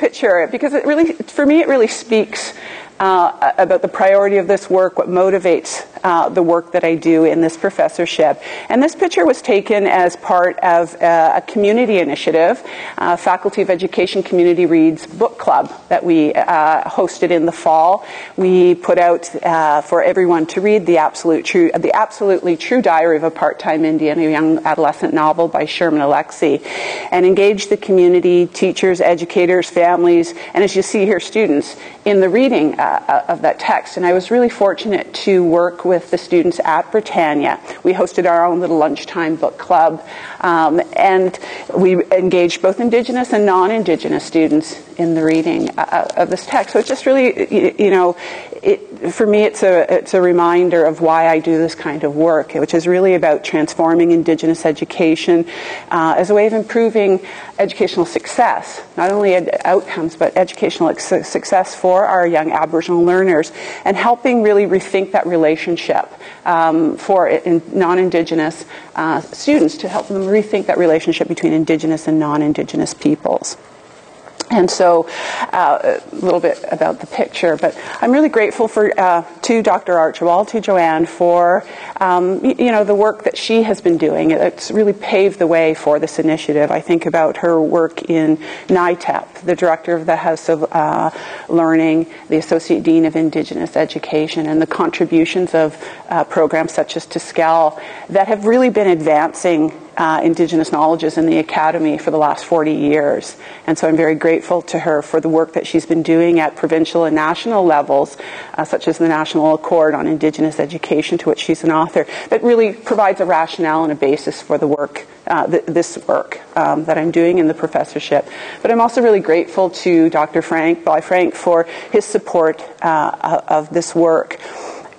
picture because it really, for me, it really speaks uh, about the priority of this work, what motivates uh, the work that I do in this professorship. And this picture was taken as part of uh, a community initiative, uh, Faculty of Education Community Reads Book Club that we uh, hosted in the fall. We put out uh, for everyone to read the absolute true, the absolutely true diary of a part-time Indian, a young adolescent novel by Sherman Alexie, and engaged the community, teachers, educators, families, and as you see here, students in the reading uh, of that text. And I was really fortunate to work with the students at Britannia. We hosted our own little lunchtime book club, um, and we engaged both Indigenous and non-Indigenous students in the reading uh, of this text. So it's just really, you know, it, for me, it's a it's a reminder of why I do this kind of work, which is really about transforming Indigenous education uh, as a way of improving educational success, not only ed- outcomes but educational ex- success for our young Aboriginal learners, and helping really rethink that relationship um, for non-Indigenous uh, students to help them rethink that relationship between Indigenous and non-Indigenous peoples. And so, uh, a little bit about the picture, but I'm really grateful for uh, to Dr. Archibald, to Joanne for um, you know the work that she has been doing. It's really paved the way for this initiative. I think about her work in NITEP, the director of the House of uh, Learning, the associate dean of Indigenous Education, and the contributions of uh, programs such as Ts"kel that have really been advancing uh, Indigenous knowledges in the Academy for the last 40 years. And so I'm very grateful to her for the work that she's been doing at provincial and national levels, uh, such as the National Accord on Indigenous Education, to which she's an author, that really provides a rationale and a basis for the work, uh, th- this work um, that I'm doing in the professorship. But I'm also really grateful to Dr. Frank, Blye Frank, for his support uh, of this work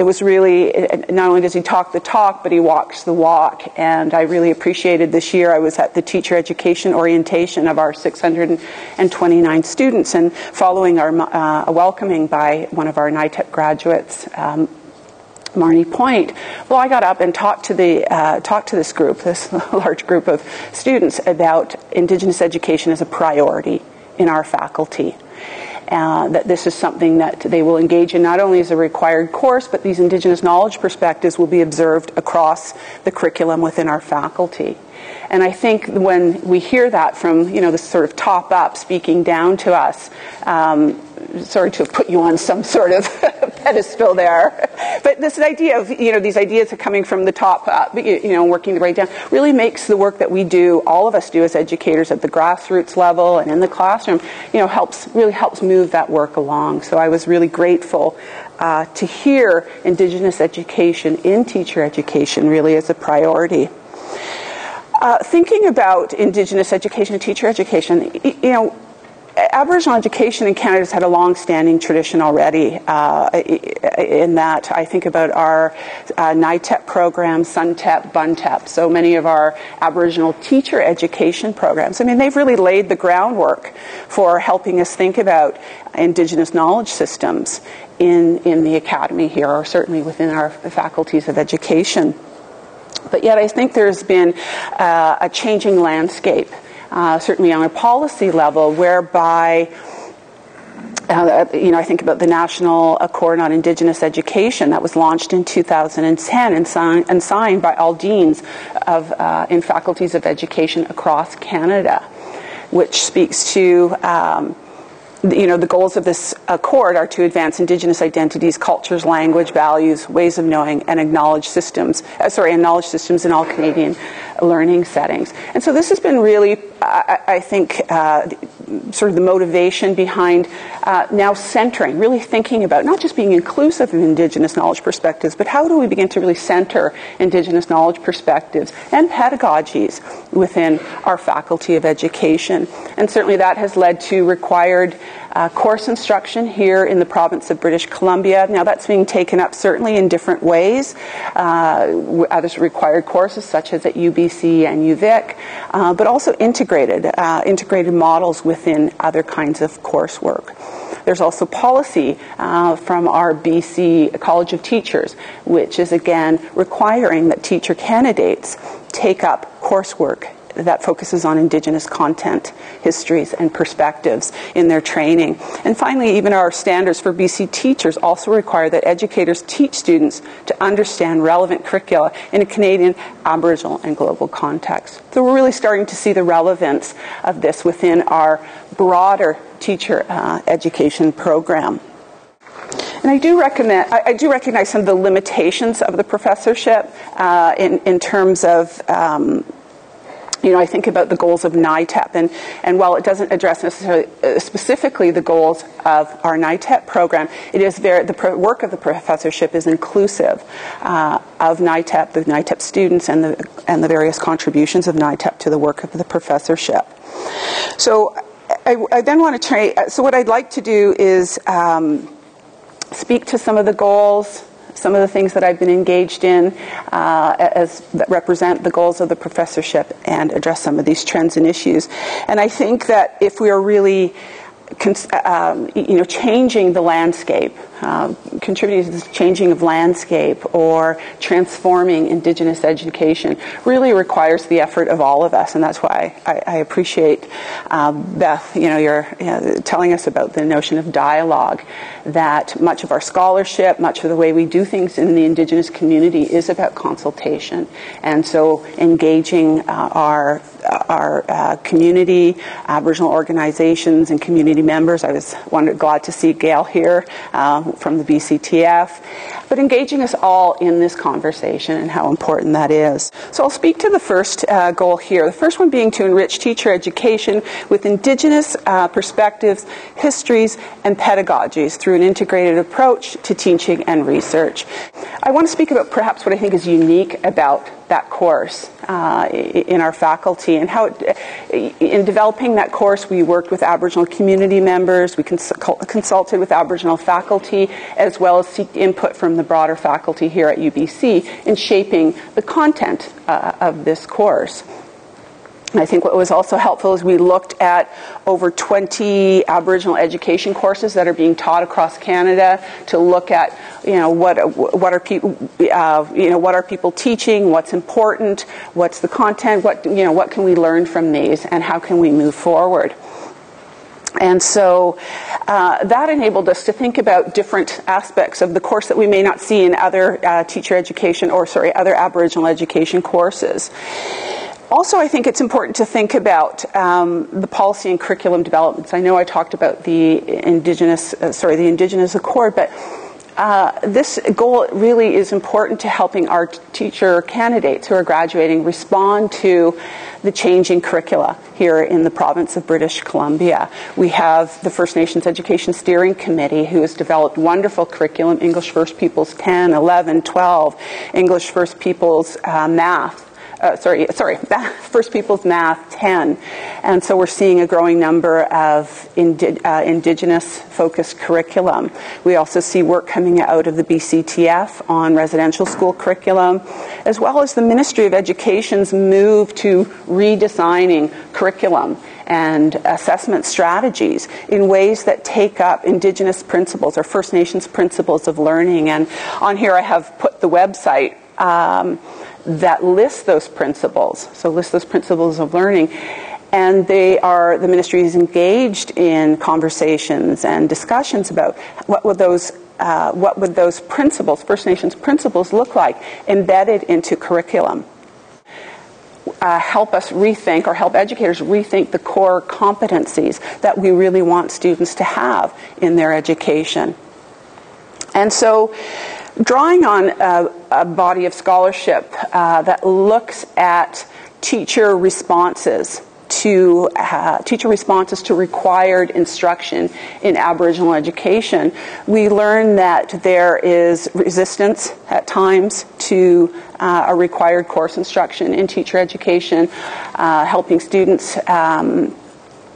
it was really not only does he talk the talk, but he walks the walk. And I really appreciated this year. I was at the teacher education orientation of our 629 students, and following our uh, welcoming by one of our NITEP graduates. Um, Marnie Point. Well, I got up and talked to the uh, talked to this group, this large group of students, about Indigenous education as a priority in our faculty uh, that this is something that they will engage in not only as a required course, but these Indigenous knowledge perspectives will be observed across the curriculum within our faculty. And I think when we hear that from, you know, the sort of top up speaking down to us, um, sorry to put you on some sort of pedestal there, but this idea of, you know, these ideas are coming from the top up, you know, working the way down, really makes the work that we do, all of us do as educators at the grassroots level and in the classroom, you know, helps, really helps move that work along. So I was really grateful uh, to hear Indigenous education in teacher education really as a priority. Uh, thinking about Indigenous education and teacher education, you know, Aboriginal education in Canada has had a long-standing tradition already. Uh, in that, I think about our uh, NITEP program, SUNTEP, BUNTEP. So many of our Aboriginal teacher education programs. I mean, they've really laid the groundwork for helping us think about Indigenous knowledge systems in in the academy here, or certainly within our faculties of education. But yet, I think there's been uh, a changing landscape uh, certainly on a policy level, whereby uh, you know, I think about the National Accord on Indigenous Education that was launched in 2010 and, sign, and signed by all deans of, uh, in faculties of education across Canada, which speaks to um, you know, the goals of this accord are to advance Indigenous identities, cultures, language, values, ways of knowing, and acknowledge systems. Uh, sorry, and knowledge systems in all Canadian learning settings. And so this has been really, I, I think, uh, sort of the motivation behind uh, now centering, really thinking about not just being inclusive of Indigenous knowledge perspectives, but how do we begin to really center Indigenous knowledge perspectives and pedagogies within our faculty of education. And certainly that has led to required uh, course instruction here in the province of British Columbia. Now that's being taken up certainly in different ways. Uh, other required courses such as at UBC and UVic, uh, but also integrated, uh, integrated models within other kinds of coursework. There's also policy uh, from our BC College of Teachers, which is again requiring that teacher candidates take up coursework that focuses on Indigenous content, histories, and perspectives in their training. And finally, even our standards for BC teachers also require that educators teach students to understand relevant curricula in a Canadian, Aboriginal, and global context. So we're really starting to see the relevance of this within our broader teacher uh, education program. And I do recommend, I, do recognize some of the limitations of the professorship uh, in, in terms of um, you know, I think about the goals of NITEP, and, and while it doesn't address necessarily uh, specifically the goals of our NITEP program, it is very, the pro- work of the professorship is inclusive uh, of NITEP, the NITEP students, and the, and the various contributions of NITEP to the work of the professorship. So I, I then want to try, so what I'd like to do is um, speak to some of the goals, some of the things that I've been engaged in uh, as that represent the goals of the professorship and address some of these trends and issues. And I think that if we are really um, you know, changing the landscape, uh, contributing to the changing of landscape or transforming Indigenous education really requires the effort of all of us, and that's why I, I appreciate uh, Beth, you know, you're you know, telling us about the notion of dialogue. That much of our scholarship, much of the way we do things in the Indigenous community is about consultation, and so engaging uh, our our uh, community, Aboriginal organizations, and community members. I was wondered, glad to see Gail here uh, from the BCTF, but engaging us all in this conversation and how important that is. So I'll speak to the first uh, goal here. The first one being to enrich teacher education with Indigenous uh, perspectives, histories, and pedagogies through an integrated approach to teaching and research. I want to speak about perhaps what I think is unique about that course uh, in our faculty and how it, in developing that course we worked with Aboriginal community members, we cons- consulted with Aboriginal faculty as well as seek input from the broader faculty here at UBC in shaping the content uh, of this course. I think what was also helpful is we looked at over 20 Aboriginal education courses that are being taught across Canada to look at, you know, what what are people, uh, you know, what are people teaching, what's important, what's the content, what you know, what can we learn from these, and how can we move forward. And so uh, that enabled us to think about different aspects of the course that we may not see in other uh, teacher education or, sorry, other Aboriginal education courses. Also, I think it's important to think about um, the policy and curriculum developments. I know I talked about the Indigenous, uh, sorry, the Indigenous Accord, but uh, this goal really is important to helping our teacher candidates who are graduating respond to the changing curricula here in the province of British Columbia. We have the First Nations Education Steering Committee who has developed wonderful curriculum, English First Peoples 10, 11, 12, English First Peoples uh, Math, uh, sorry, sorry, First Peoples Math 10. And so we're seeing a growing number of indi- uh, Indigenous focused curriculum. We also see work coming out of the BCTF on residential school curriculum, as well as the Ministry of Education's move to redesigning curriculum and assessment strategies in ways that take up Indigenous principles or First Nations principles of learning. And on here I have put the website. Um, that list those principles, so list those principles of learning. And they are, the ministry is engaged in conversations and discussions about what would those uh, what would those principles, First Nations principles, look like embedded into curriculum? Uh, help us rethink or help educators rethink the core competencies that we really want students to have in their education. And so drawing on a, a body of scholarship uh, that looks at teacher responses to uh, teacher responses to required instruction in Aboriginal education, we learn that there is resistance at times to uh, a required course instruction in teacher education, uh, helping students um,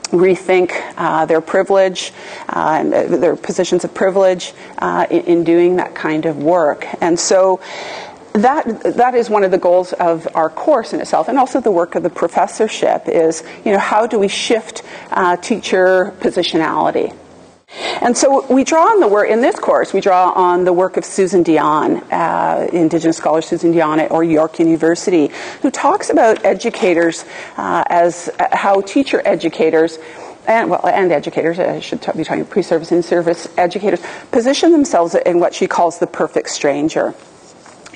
rethink uh, their privilege, uh, their positions of privilege uh, in, in, doing that kind of work. And so that that is one of the goals of our course in itself, and also the work of the professorship is, you know, how do we shift uh, teacher positionality? And so we draw on the work, in this course, we draw on the work of Susan Dion, uh, Indigenous scholar Susan Dion at or York University, who talks about educators uh, as uh, how teacher educators and well, and educators, I should be talking pre-service and service educators, position themselves in what she calls the perfect stranger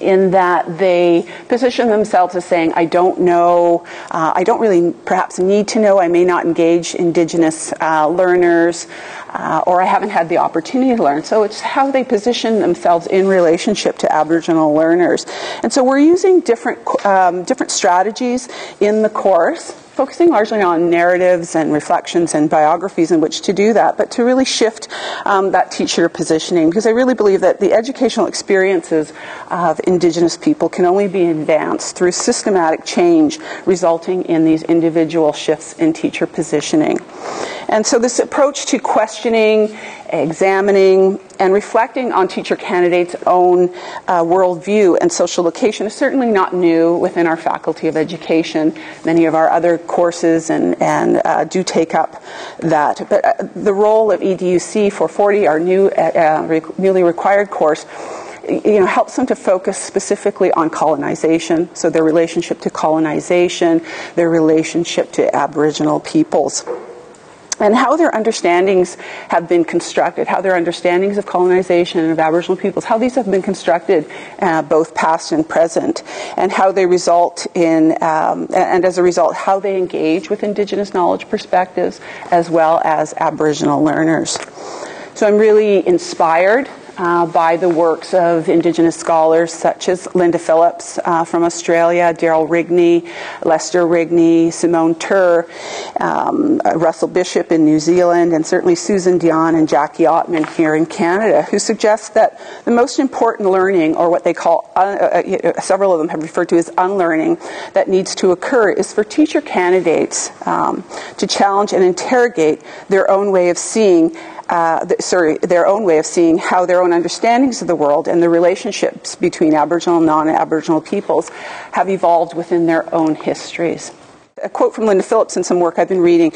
in that they position themselves as saying, I don't know, uh, I don't really perhaps need to know, I may not engage Indigenous uh, learners, uh, or I haven't had the opportunity to learn. So it's how they position themselves in relationship to Aboriginal learners. And so we're using different, um, different strategies in the course focusing largely on narratives and reflections and biographies in which to do that, but to really shift um, that teacher positioning because I really believe that the educational experiences of Indigenous people can only be advanced through systematic change resulting in these individual shifts in teacher positioning. And so this approach to questioning, examining, and reflecting on teacher candidates' own uh, worldview and social location is certainly not new within our Faculty of Education. Many of our other courses and, and uh, do take up that. But uh, the role of EDUC 440, our new, uh, uh, re- newly required course, you know, helps them to focus specifically on colonization, so their relationship to colonization, their relationship to Aboriginal peoples and how their understandings have been constructed, how their understandings of colonization and of Aboriginal peoples, how these have been constructed, uh, both past and present, and how they result in, um, and as a result, how they engage with Indigenous knowledge perspectives as well as Aboriginal learners. So I'm really inspired uh, by the works of Indigenous scholars such as Linda Phillips uh, from Australia, Daryl Rigney, Lester Rigney, Simone Tur, um, uh, Russell Bishop in New Zealand, and certainly Susan Dion and Jackie Ottman here in Canada, who suggest that the most important learning, or what they call, uh, uh, several of them have referred to as unlearning, that needs to occur is for teacher candidates um, to challenge and interrogate their own way of seeing uh, sorry, their own way of seeing how their own understandings of the world and the relationships between Aboriginal and non-Aboriginal peoples have evolved within their own histories. A quote from Linda Phillips in some work I've been reading.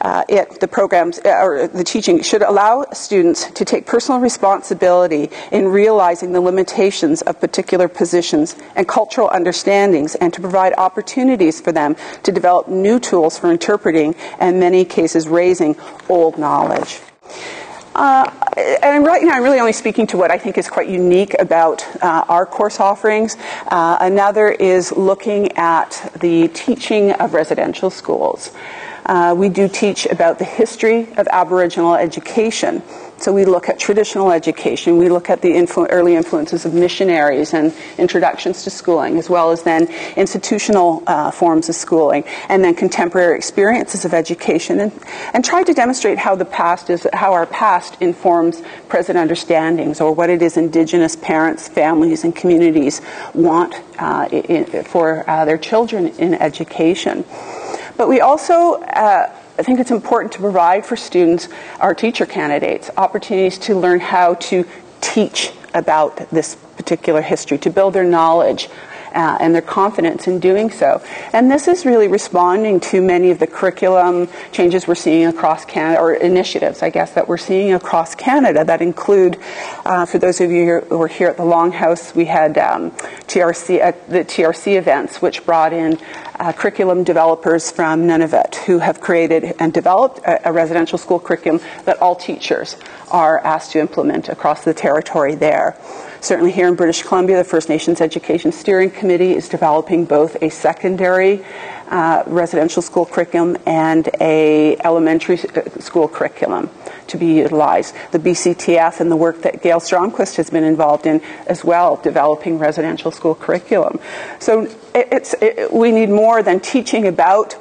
Uh, it, the programs uh, or the teaching should allow students to take personal responsibility in realizing the limitations of particular positions and cultural understandings, and to provide opportunities for them to develop new tools for interpreting and, in many cases, raising old knowledge. Uh, and right now, I'm really only speaking to what I think is quite unique about uh, our course offerings. Uh, another is looking at the teaching of residential schools. Uh, we do teach about the history of Aboriginal education. So we look at traditional education, we look at the influ- early influences of missionaries and introductions to schooling, as well as then institutional uh, forms of schooling, and then contemporary experiences of education, and, and try to demonstrate how the past is, how our past informs present understandings, or what it is Indigenous parents, families, and communities want uh, in, for uh, their children in education. But we also uh, I think it's important to provide for students, our teacher candidates, opportunities to learn how to teach about this particular history, to build their knowledge uh, and their confidence in doing so. And this is really responding to many of the curriculum changes we're seeing across Canada, or initiatives, I guess, that we're seeing across Canada that include, uh, for those of you who were here at the Longhouse, we had um, TRC at the TRC events, which brought in uh, curriculum developers from Nunavut who have created and developed a, a residential school curriculum that all teachers are asked to implement across the territory there. Certainly here in British Columbia, the First Nations Education Steering Committee is developing both a secondary uh, residential school curriculum and a elementary uh, school curriculum to be utilized. The BCTF and the work that Gail Stromquist has been involved in as well, developing residential school curriculum. So it's, it, we need more than teaching about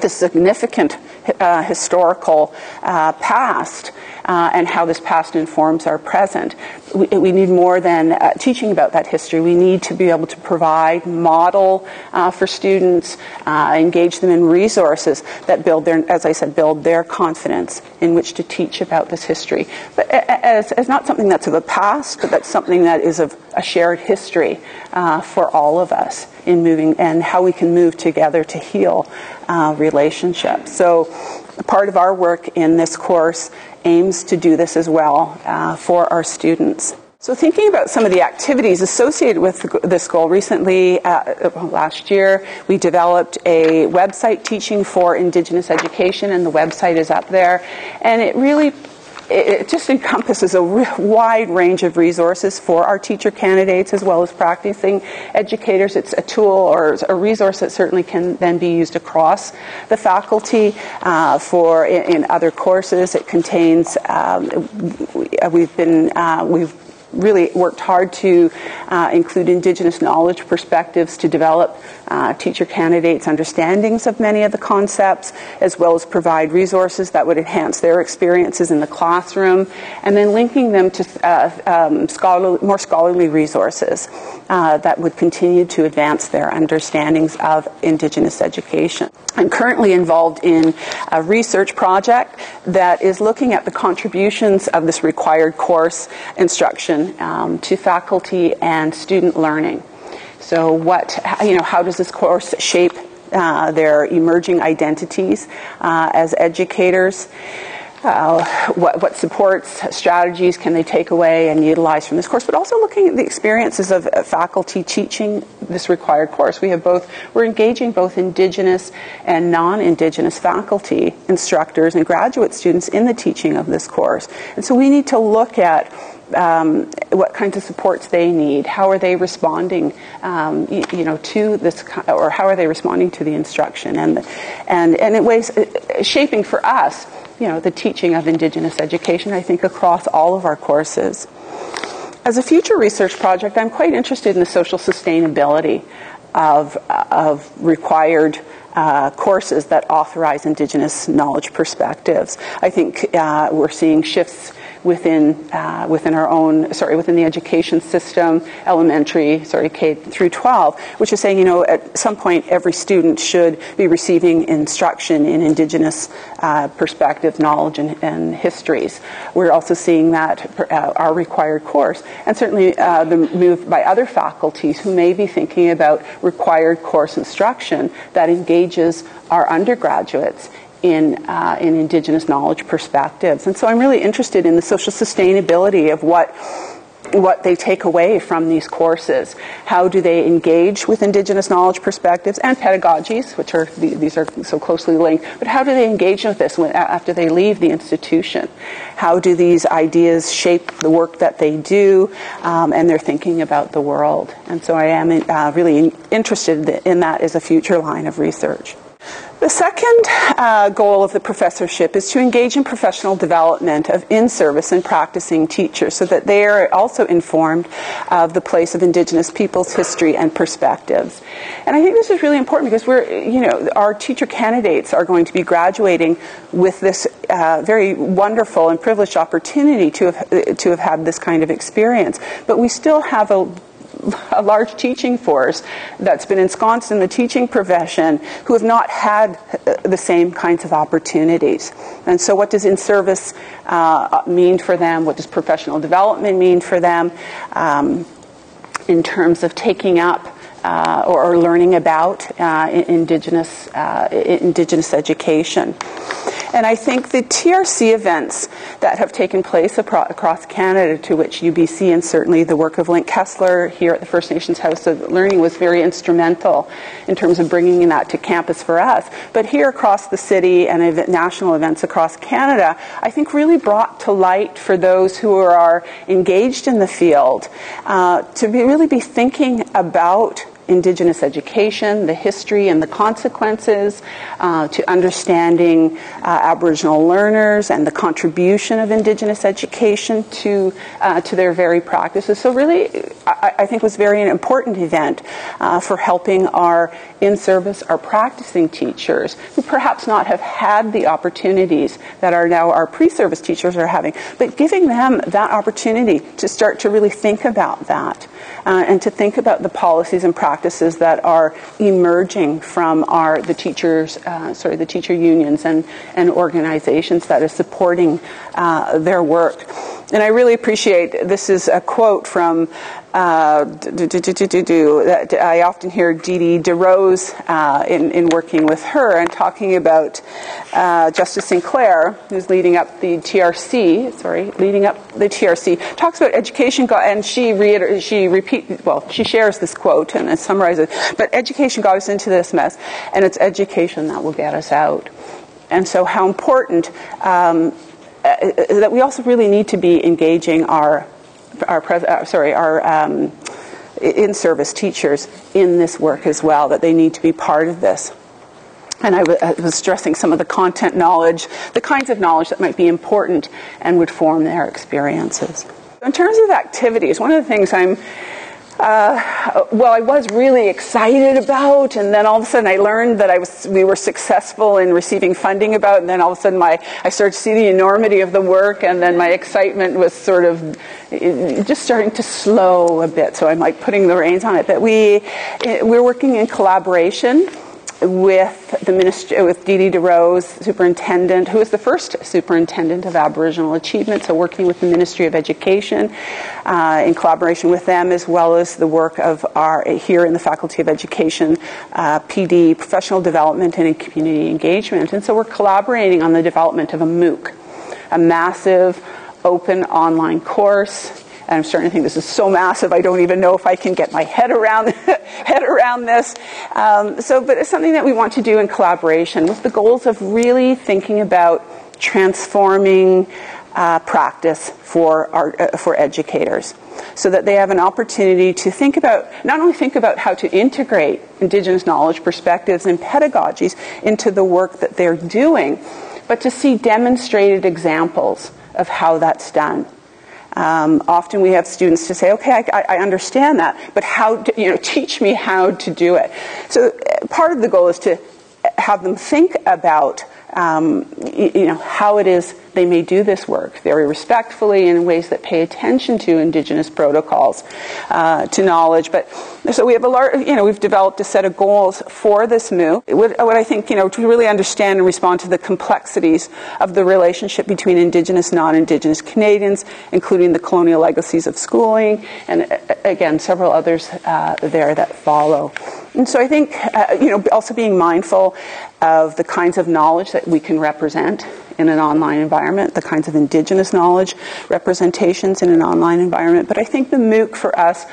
the significant uh, historical uh, past uh, and how this past informs our present. We, we need more than uh, teaching about that history. We need to be able to provide, model uh, for students, uh, engage them in resources that build their, as I said, build their confidence in which to teach about this history. But as, as not something that's of the past, but that's something that is of a shared history uh, for all of us in moving and how we can move together to heal uh, relationships. So, part of our work in this course aims to do this as well uh, for our students. So, thinking about some of the activities associated with this goal, recently, uh, last year, we developed a website teaching for Indigenous education, and the website is up there. And it really it just encompasses a wide range of resources for our teacher candidates as well as practicing educators. It's a tool or a resource that certainly can then be used across the faculty uh, for in, in, other courses. It contains um, we've been uh, we've really worked hard to uh, include Indigenous knowledge perspectives to develop uh, teacher candidates' understandings of many of the concepts, as well as provide resources that would enhance their experiences in the classroom, and then linking them to uh, um, scholar, more scholarly resources uh, that would continue to advance their understandings of Indigenous education. I'm currently involved in a research project that is looking at the contributions of this required course instruction um, to faculty and student learning. So, what, you know, how does this course shape uh, their emerging identities uh, as educators? Uh, what, what, supports, strategies can they take away and utilize from this course, but also looking at the experiences of faculty teaching this required course. We have both, we're engaging both Indigenous and non-Indigenous faculty, instructors, and graduate students in the teaching of this course. And so we need to look at um, what kinds of supports they need, how are they responding, um, you, you, know, to this, or how are they responding to the instruction, and and and in ways uh, shaping for us, you know, the teaching of Indigenous education. I think across all of our courses. As a future research project, I'm quite interested in the social sustainability of of required. Uh, courses that authorize Indigenous knowledge perspectives. I think uh, we're seeing shifts within uh, within our own sorry within the education system, elementary sorry K through 12, which is saying you know at some point every student should be receiving instruction in Indigenous uh, perspectives, knowledge, and, and, histories. We're also seeing that uh, our required course, and certainly uh, the move by other faculties who may be thinking about required course instruction that engages our undergraduates in, uh, in Indigenous knowledge perspectives. And so I'm really interested in the social sustainability of what what they take away from these courses. How do they engage with Indigenous knowledge perspectives and pedagogies, which are these are so closely linked? But how do they engage with this when, after they leave the institution? How do these ideas shape the work that they do um, and their thinking about the world? And so I am uh, really interested in that as a future line of research. The second uh, goal of the professorship is to engage in professional development of in service and practicing teachers so that they are also informed of the place of Indigenous peoples' history and perspectives. And I think this is really important because we're, you know, our teacher candidates are going to be graduating with this uh, very wonderful and privileged opportunity to have, to have had this kind of experience. But we still have a a large teaching force that's been ensconced in the teaching profession who have not had uh, the same kinds of opportunities. And so, what does in service uh, mean for them? What does professional development mean for them um, in terms of taking up? Uh, or, or, learning about uh, indigenous uh, indigenous education. And I think the TRC events that have taken place across Canada, to which UBC and certainly the work of Linc Kesler here at the First Nations House of Learning was very instrumental in terms of bringing that to campus for us. But here across the city and national events across Canada, I think really brought to light for those who are engaged in the field uh, to be, really be thinking about Indigenous education, the history and the consequences, uh, to understanding uh, Aboriginal learners and the contribution of Indigenous education to uh, to their very practices. So really, I, I think was very an important event uh, for helping our in-service, our practicing teachers who perhaps not have had the opportunities that are now our pre-service teachers are having, but giving them that opportunity to start to really think about that uh, and to think about the policies and practices that are emerging from our the teachers, uh, sorry, the teacher unions and, and organizations that are supporting uh, their work. And I really appreciate this is a quote from uh, do, do, do, I often hear Dee Dee DeRose uh, in, in working with her and talking about uh, Justice Sinclair, who's leading up the TRC, sorry, leading up the TRC, talks about education, and she reiter- she repeat, well, she shares this quote and it summarizes, but education got us into this mess, and it's education that will get us out. And so, how important um, uh, that we also really need to be engaging our our pres- uh, sorry our um, in-service teachers in this work as well. That they need to be part of this. And I, w- I was stressing some of the content knowledge, the kinds of knowledge that might be important and would form their experiences. In terms of activities, one of the things I'm uh, well, I was really excited about, and then all of a sudden I learned that I was, we were successful in receiving funding about, and then all of a sudden my, I started to see the enormity of the work, and then my excitement was sort of just starting to slow a bit. So I'm like putting the reins on it. But we, we're working in collaboration with the ministry, with Dee Dee DeRose, superintendent, who was the first superintendent of Aboriginal Achievement, so working with the Ministry of Education uh, in collaboration with them, as well as the work of our, here in the Faculty of Education, uh, PD, Professional Development and Community Engagement. And so we're collaborating on the development of a MOOC, a massive open online course and I'm starting to think this is so massive, I don't even know if I can get my head around, head around this. Um, so, but it's something that we want to do in collaboration with the goals of really thinking about transforming uh, practice for, our, uh, for educators so that they have an opportunity to think about, not only think about how to integrate Indigenous knowledge, perspectives, and pedagogies into the work that they're doing, but to see demonstrated examples of how that's done. Um, often we have students to say, okay, I, I, understand that, but how, do, you know, teach me how to do it. So uh, part of the goal is to have them think about, um, you know, how it is they may do this work very respectfully in ways that pay attention to indigenous protocols, uh, to knowledge. But so we have a large, you know, we've developed a set of goals for this MOOC. What, what I think, you know, to really understand and respond to the complexities of the relationship between indigenous, non-indigenous Canadians, including the colonial legacies of schooling, and again, several others uh, there that follow. And so I think, uh, you know, also being mindful of the kinds of knowledge that we can represent in an online environment, the kinds of indigenous knowledge representations in an online environment. But I think the MOOC for us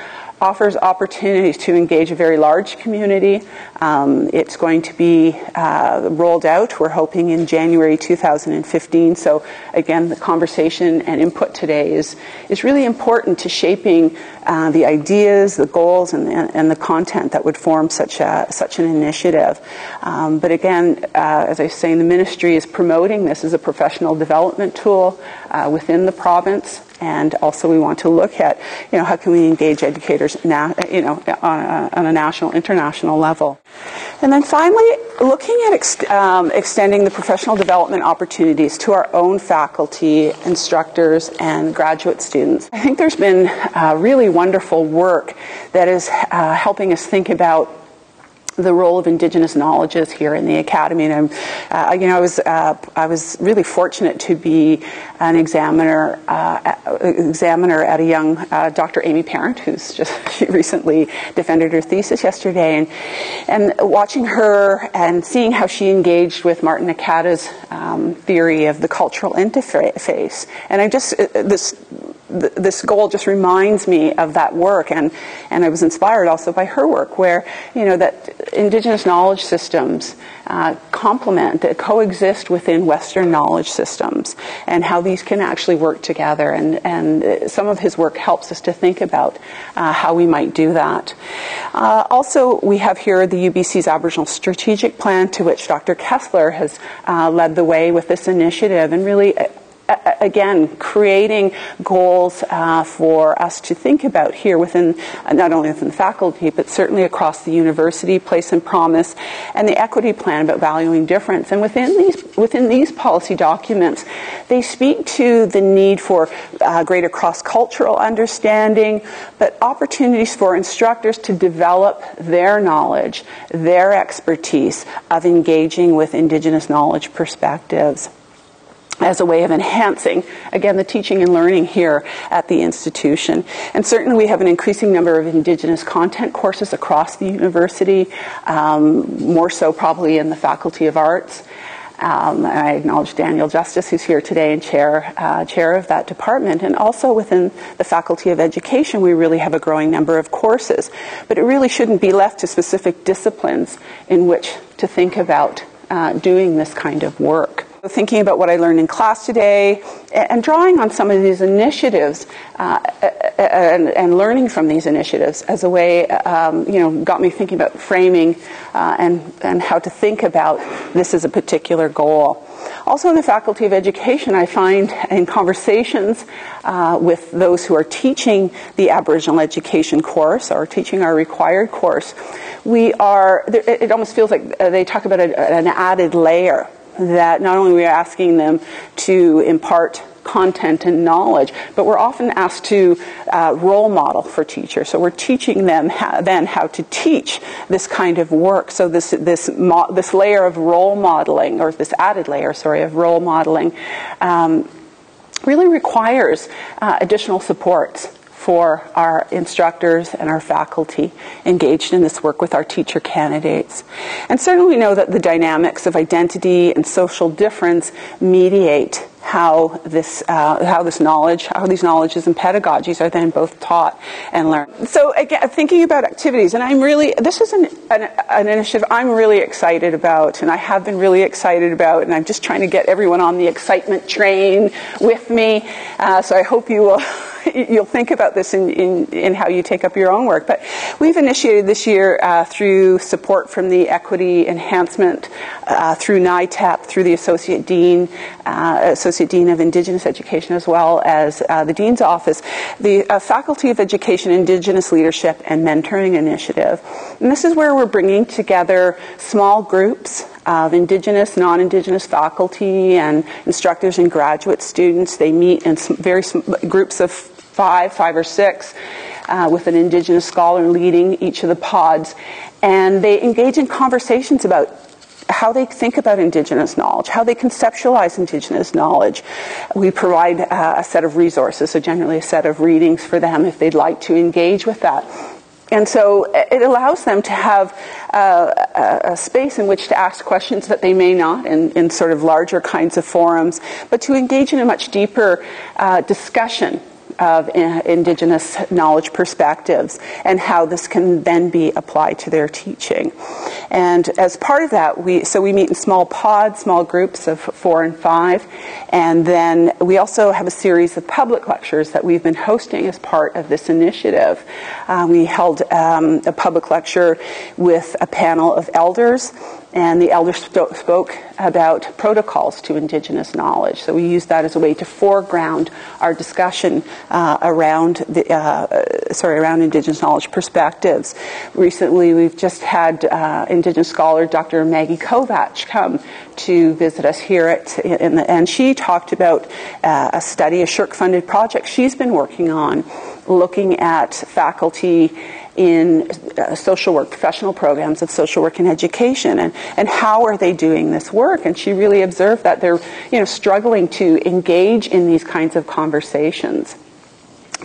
offers opportunities to engage a very large community. Um, it's going to be uh, rolled out, we're hoping, in January 2015. So, again, the conversation and input today is, is really important to shaping uh, the ideas, the goals, and, and, and, the content that would form such, a, such an initiative. Um, but again, uh, as I was saying, the ministry is promoting this as a professional development tool uh, within the province and also we want to look at, you know, how can we engage educators, now, you know, on a, on a, national, international level. And then finally, looking at ex- um, extending the professional development opportunities to our own faculty, instructors, and graduate students. I think there's been uh, really wonderful work that is uh, helping us think about the role of Indigenous knowledges here in the academy. And I'm, uh, you know, I was uh, I was really fortunate to be an examiner uh, examiner at a young uh, Dr. Amy Parent, who's just she recently defended her thesis yesterday, and and watching her and seeing how she engaged with Martin Nakata's um, theory of the cultural interface. And I just uh, this goal just reminds me of that work, and, and I was inspired also by her work, where you know that indigenous knowledge systems uh, complement, that coexist within Western knowledge systems, and how these can actually work together. And, and some of his work helps us to think about uh, how we might do that. Uh, also, we have here the UBC's Aboriginal Strategic Plan, to which Dr. Kesler has uh, led the way with this initiative, and really again, creating goals uh, for us to think about here within, uh, not only within the faculty, but certainly across the university, place and promise, and the equity plan about valuing difference. And within these, within these policy documents, they speak to the need for uh, greater cross-cultural understanding, but opportunities for instructors to develop their knowledge, their expertise of engaging with Indigenous knowledge perspectives. As a way of enhancing, again, the teaching and learning here at the institution. And certainly we have an increasing number of Indigenous content courses across the university, um, more so probably in the Faculty of Arts. Um, I acknowledge Daniel Justice, who's here today and chair, uh, chair of that department. And also within the Faculty of Education, we really have a growing number of courses. But it really shouldn't be left to specific disciplines in which to think about uh, doing this kind of work thinking about what I learned in class today and drawing on some of these initiatives uh, and, and, learning from these initiatives as a way, um, you know, got me thinking about framing uh, and, and how to think about this as a particular goal. Also, in the Faculty of Education, I find in conversations uh, with those who are teaching the Aboriginal education course or teaching our required course, we are, it almost feels like uh, they talk about an added layer that not only we are we asking them to impart content and knowledge, but we're often asked to uh, role model for teachers. So we're teaching them how, then how to teach this kind of work. So this this this layer of role modeling, or this added layer, sorry, of role modeling, um, really requires uh, additional supports for our instructors and our faculty engaged in this work with our teacher candidates. And certainly we know that the dynamics of identity and social difference mediate how this uh, how this knowledge, how these knowledges and pedagogies are then both taught and learned. So again, thinking about activities, and I'm really this is an, an, an, initiative I'm really excited about, and I have been really excited about, and I'm just trying to get everyone on the excitement train with me. Uh, so I hope you will. you'll think about this in, in, in, how you take up your own work. But we've initiated this year uh, through support from the Equity Enhancement, uh, through NITEP, through the Associate Dean, uh, Associate Dean of Indigenous Education, as well as uh, the Dean's Office, the uh, Faculty of Education Indigenous Leadership and Mentoring Initiative. And this is where we're bringing together small groups of Indigenous, non-Indigenous faculty and instructors and graduate students. They meet in very groups of five, five or six, uh, with an Indigenous scholar leading each of the pods. And they engage in conversations about how they think about Indigenous knowledge, how they conceptualize Indigenous knowledge. We provide uh, a set of resources, so generally a set of readings for them if they'd like to engage with that. And so it allows them to have uh, a, space in which to ask questions that they may not in, in, sort of larger kinds of forums, but to engage in a much deeper uh, discussion of indigenous knowledge perspectives and how this can then be applied to their teaching. And as part of that, we so we meet in small pods, small groups of four and five, and then we also have a series of public lectures that we've been hosting as part of this initiative. Uh, we held um, a public lecture with a panel of elders and the elders spoke about protocols to indigenous knowledge. So we use that as a way to foreground our discussion uh, around the uh, sorry around indigenous knowledge perspectives. Recently, we've just had uh, indigenous scholar Dr. Maggie Kovach come to visit us here at in the, and she talked about uh, a study, a SSHRC-funded project she's been working on, looking at faculty in uh, social work, professional programs of social work and education, and, and how are they doing this work? And she really observed that they're, you know, struggling to engage in these kinds of conversations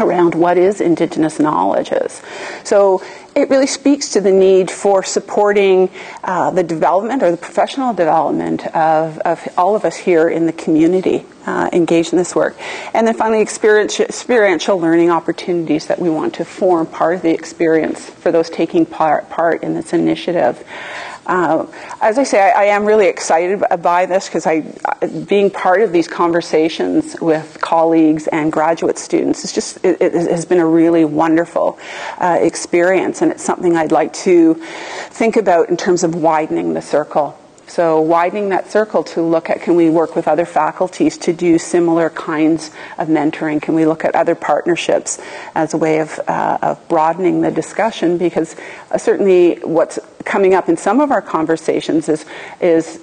around what is indigenous knowledges. So it really speaks to the need for supporting uh, the development or the professional development of, of all of us here in the community uh, engaged in this work. And then finally, experiential learning opportunities that we want to form part of the experience for those taking part, part in this initiative. Uh, as I say, I, I, am really excited by this because I, being part of these conversations with colleagues and graduate students, it's just it, it has been a really wonderful uh, experience, and it's something I'd like to think about in terms of widening the circle so widening that circle to look at can we work with other faculties to do similar kinds of mentoring? Can we look at other partnerships as a way of, uh, of broadening the discussion? Because uh, certainly what's coming up in some of our conversations is, is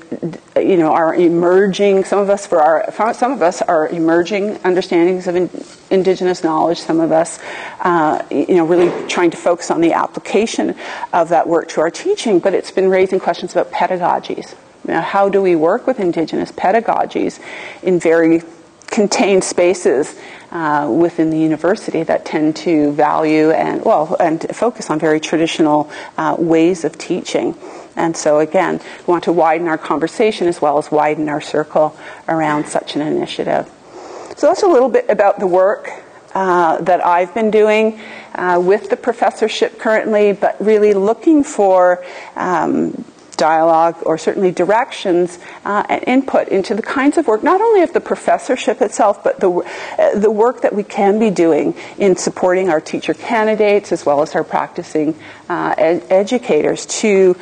you know, our emerging, some of us for our, some of us are emerging understandings of in, indigenous knowledge, some of us, uh, you know, really trying to focus on the application of that work to our teaching, but it's been raising questions about pedagogies how do we work with Indigenous pedagogies in very contained spaces uh, within the university that tend to value and well and focus on very traditional uh, ways of teaching. And so again, we want to widen our conversation as well as widen our circle around such an initiative. So that's a little bit about the work uh, that I've been doing uh, with the professorship currently, but really looking for um, dialogue or certainly directions uh, and input into the kinds of work, not only of the professorship itself, but the, uh, the work that we can be doing in supporting our teacher candidates as well as our practicing uh, ed- educators to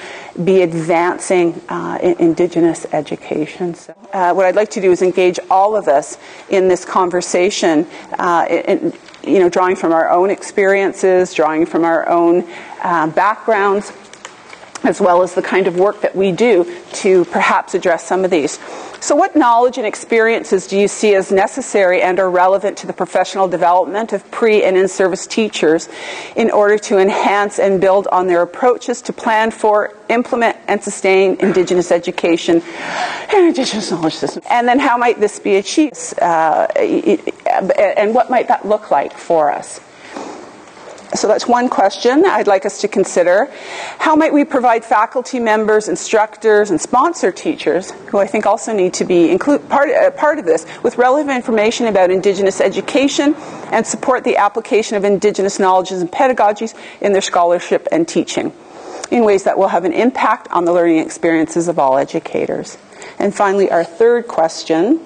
be advancing uh, in Indigenous education. So, uh, what I'd like to do is engage all of us in this conversation. Uh, in, you know, drawing from our own experiences, drawing from our own backgrounds, as well as the kind of work that we do to perhaps address some of these. So, what knowledge and experiences do you see as necessary and are relevant to the professional development of pre and in service teachers in order to enhance and build on their approaches to plan for, implement, and sustain Indigenous education and Indigenous knowledge systems? And then, how might this be achieved? Uh, and what might that look like for us? So that's one question I'd like us to consider. How might we provide faculty members, instructors, and sponsor teachers, who I think also need to be include, part, uh, part of this, with relevant information about Indigenous education and support the application of Indigenous knowledges and pedagogies in their scholarship and teaching in ways that will have an impact on the learning experiences of all educators? And finally, our third question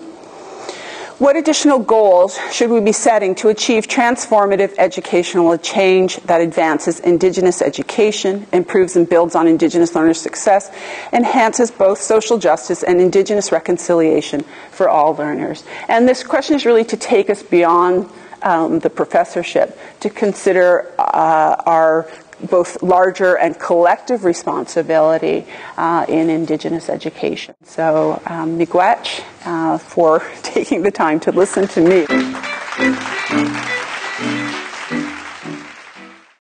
what additional goals should we be setting to achieve transformative educational change that advances Indigenous education, improves and builds on Indigenous learners' success, enhances both social justice and Indigenous reconciliation for all learners? And this question is really to take us beyond um, the professorship to consider uh, our both larger and collective responsibility uh, in Indigenous education. So, um, miigwech uh, for taking the time to listen to me.